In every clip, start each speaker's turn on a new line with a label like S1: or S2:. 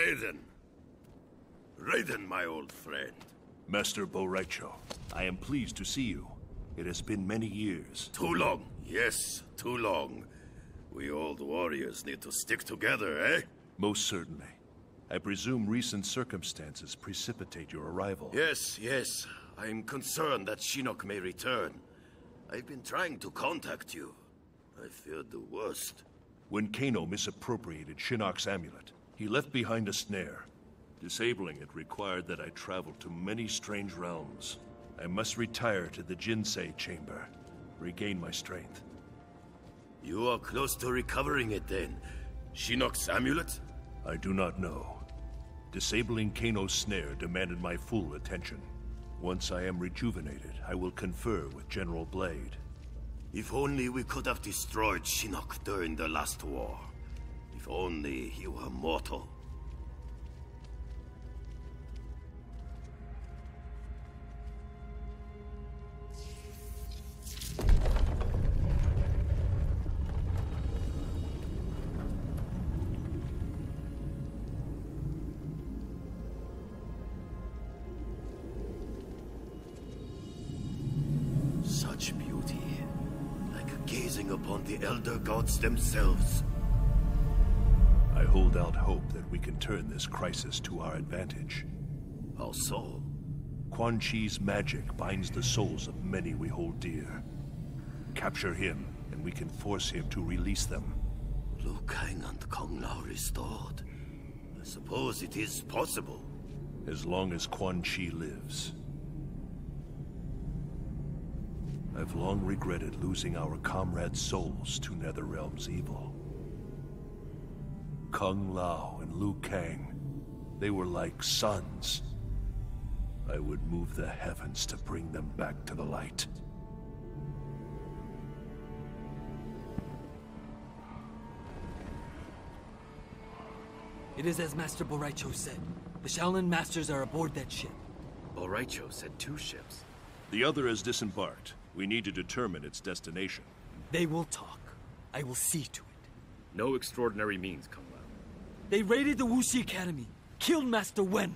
S1: Raiden. Raiden, my old friend.
S2: Master Bo' I am pleased to see you. It has been many years.
S1: Too long. Yes, too long. We old warriors need to stick together, eh?
S2: Most certainly. I presume recent circumstances precipitate your arrival.
S1: Yes, yes. I'm concerned that Shinnok may return. I've been trying to contact you. I feared the worst.
S2: When Kano misappropriated Shinnok's amulet, he left behind a snare. Disabling it required that I travel to many strange realms. I must retire to the Jinsei chamber, regain my strength.
S1: You are close to recovering it then. Shinnok's amulet?
S2: I do not know. Disabling Kano's snare demanded my full attention. Once I am rejuvenated, I will confer with General Blade.
S1: If only we could have destroyed Shinnok during the last war. If only he were mortal. Such beauty. Like gazing upon the Elder Gods themselves.
S2: I hold out hope that we can turn this crisis to our advantage.
S1: How so?
S2: Quan Chi's magic binds the souls of many we hold dear. Capture him, and we can force him to release them.
S1: Liu Kang and Kung Lao restored. I suppose it is possible.
S2: As long as Quan Chi lives. I've long regretted losing our comrades' souls to Netherrealm's evil. Kung Lao and Liu Kang, they were like sons. I would move the heavens to bring them back to the light.
S3: It is as Master Bo' Rai Cho said. The Shaolin Masters are aboard that ship.
S4: Bo' Rai Cho said two ships.
S2: The other has disembarked. We need to determine its destination.
S3: They will talk. I will see to it.
S4: No extraordinary means, Kung Lao.
S3: They raided the Wu Shi Academy, killed Master Wen.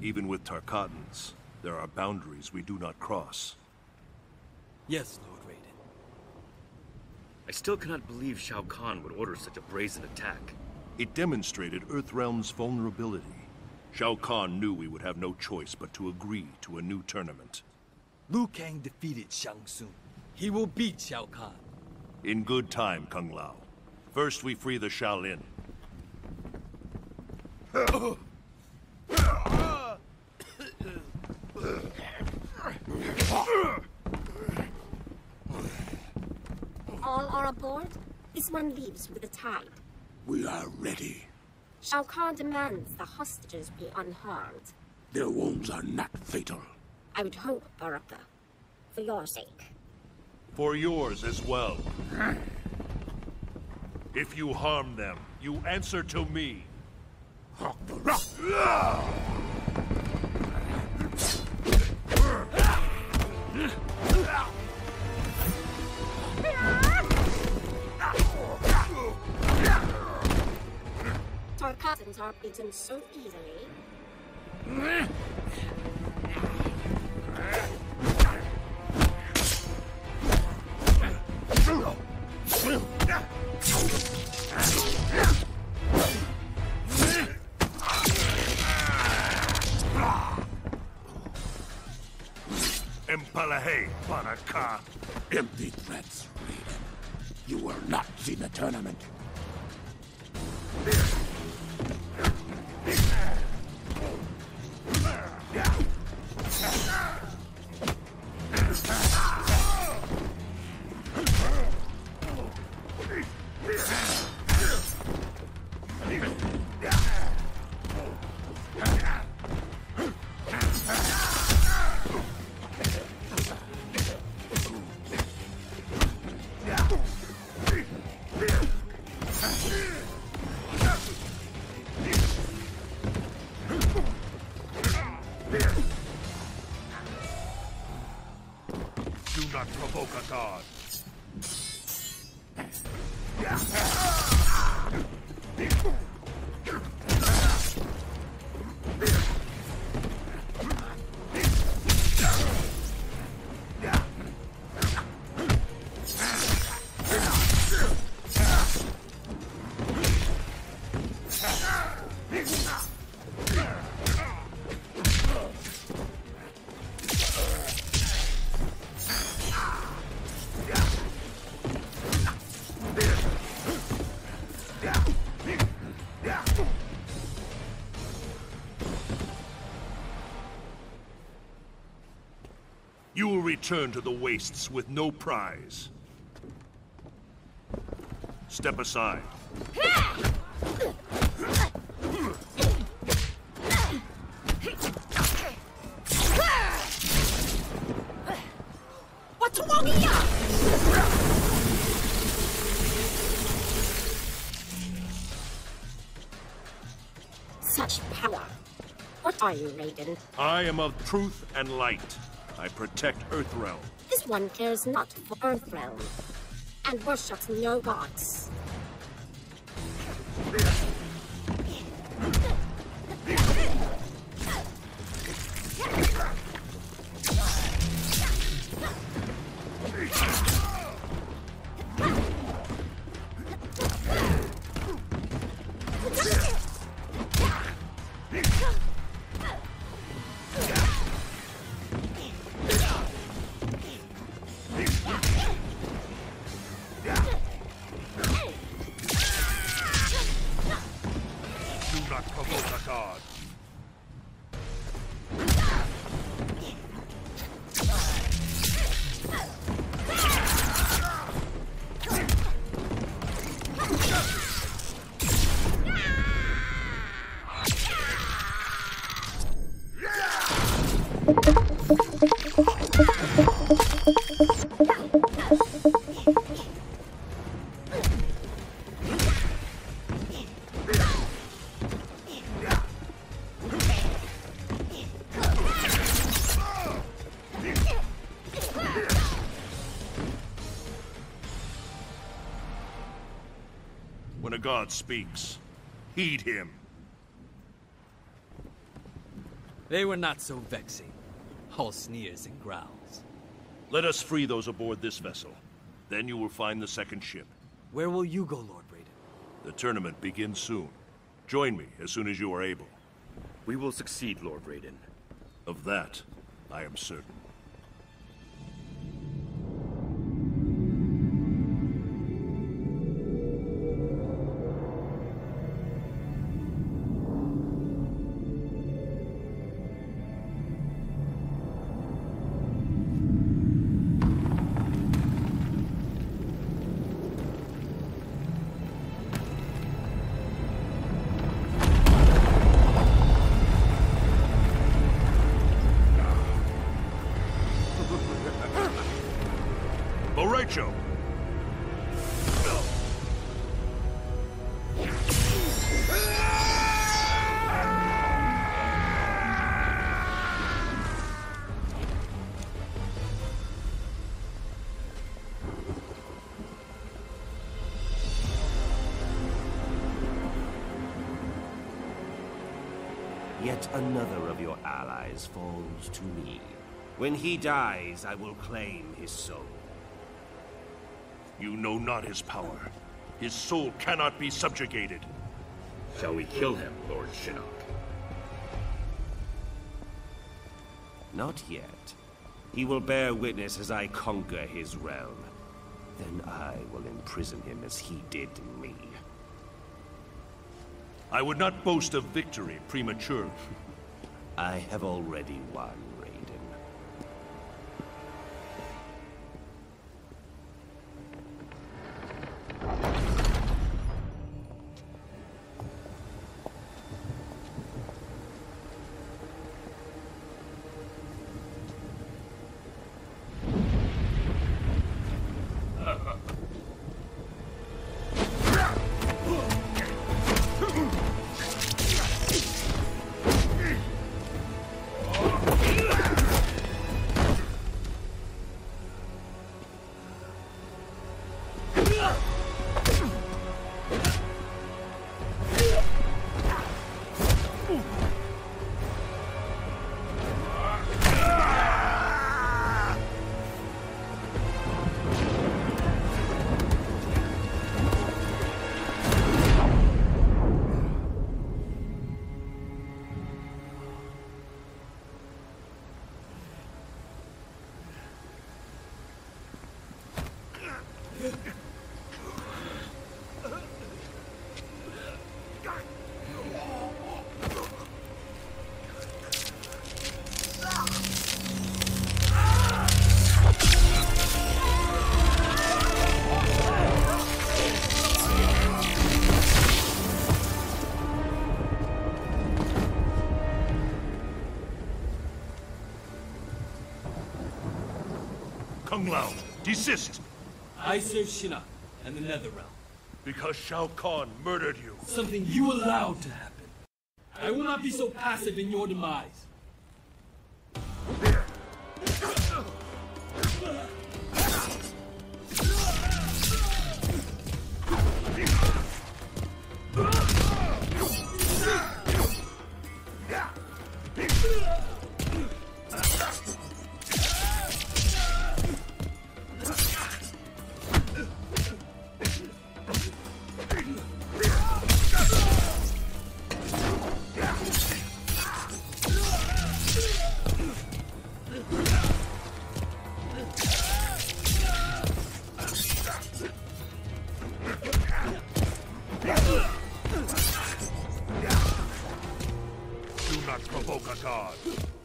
S2: Even with Tarkatans, there are boundaries we do not cross.
S3: Yes, Lord Raiden.
S4: I still cannot believe Shao Kahn would order such a brazen attack.
S2: It demonstrated Earthrealm's vulnerability. Shao Kahn knew we would have no choice but to agree to a new tournament.
S3: Liu Kang defeated Shang Tsung. He will beat Shao Kahn.
S2: In good time, Kung Lao. First we free the Shaolin.
S5: All are aboard? This one leaves with the tide.
S6: We are ready.
S5: Shao Kahn demands the hostages be unharmed.
S6: Their wounds are not fatal.
S5: I would hope, Baraka. For your sake.
S2: For yours as well. If you harm them, you answer to me.
S5: Tarkatans are beaten so easily.
S2: Baraka.
S6: Empty threats, Raiden. You will not see the tournament.
S2: Not provoke You will return to the wastes with no prize. Step aside.
S5: What are you, Raiden?
S2: I am of truth and light. I protect Earthrealm.
S5: This one cares not for Earthrealm, and worships no gods.
S2: God speaks, heed him.
S3: They were not so vexing. All sneers and growls.
S2: Let us free those aboard this vessel. Then you will find the second ship.
S3: Where will you go, Lord Raiden?
S2: The tournament begins soon. Join me as soon as you are able.
S4: We will succeed, Lord Raiden.
S2: Of that, I am certain.
S7: Yet another of your allies falls to me. When he dies, I will claim his soul.
S2: You know not his power. His soul cannot be subjugated.
S4: Shall we kill him, Lord Shinnok?
S7: Not yet. He will bear witness as I conquer his realm. Then I will imprison him as he did me.
S2: I would not boast of victory prematurely.
S7: I have already won,
S2: desist!
S3: I serve Shinnok and the Netherrealm.
S2: Because Shao Kahn murdered you.
S3: Something you allowed to happen. I will not be so passive in your demise.
S2: Do not provoke a god.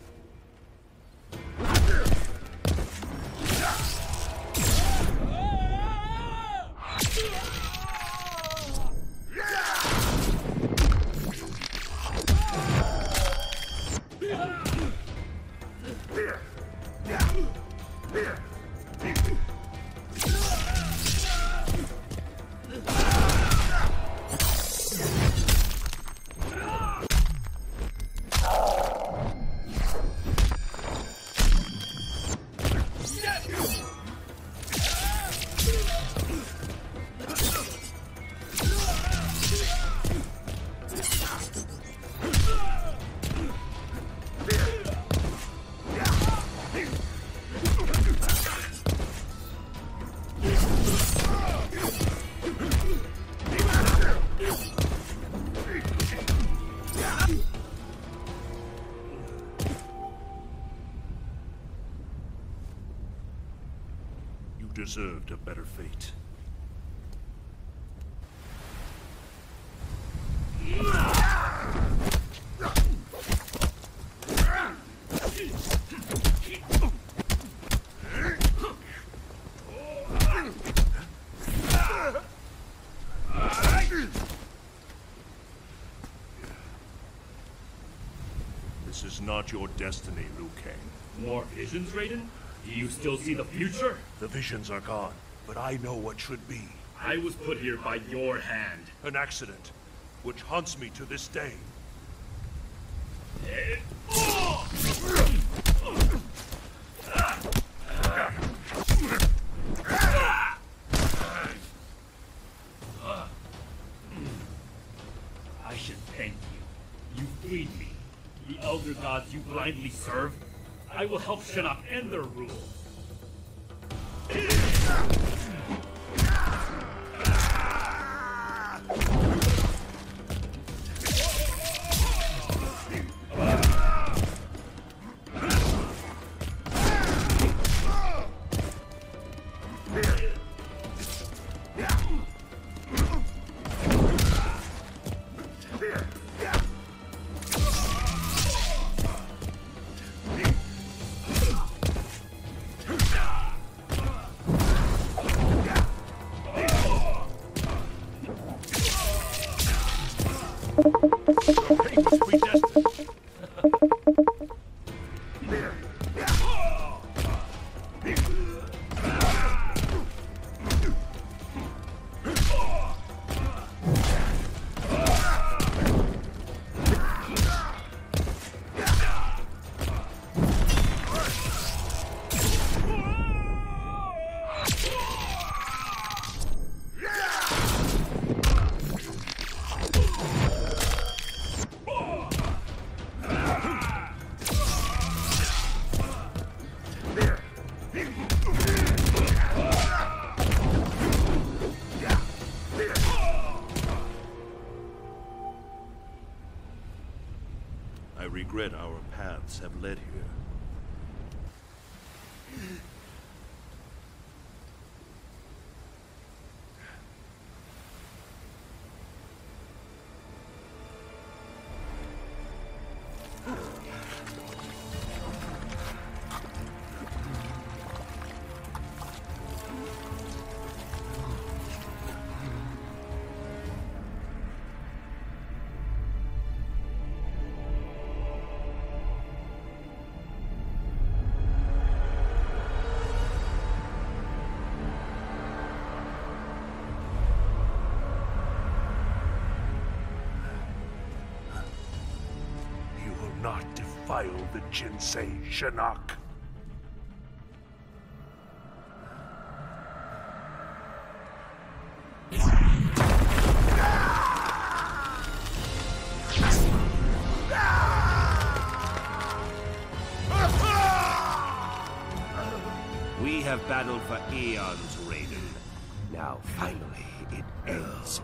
S2: Deserved fate. This is not your destiny, Liu Kang.
S4: More visions, Raiden? Do you still see the future?
S2: The visions are gone, but I know what should be.
S4: I was put here by your hand.
S2: An accident, which haunts me to this day.
S4: I should thank you. You freed me. The Elder Gods you blindly serve. I will help Shinnok end their rule.
S2: Regret our paths have led here. Defile the Jinsei, Shinnok.
S7: We have battled for eons, Raiden. Now, finally, it ends.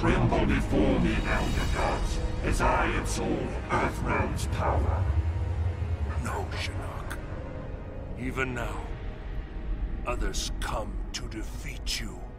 S8: Tremble before me, Elder Gods, as I absorb Earthrealm's power.
S2: No, Shinnok. Even now, others come to defeat you.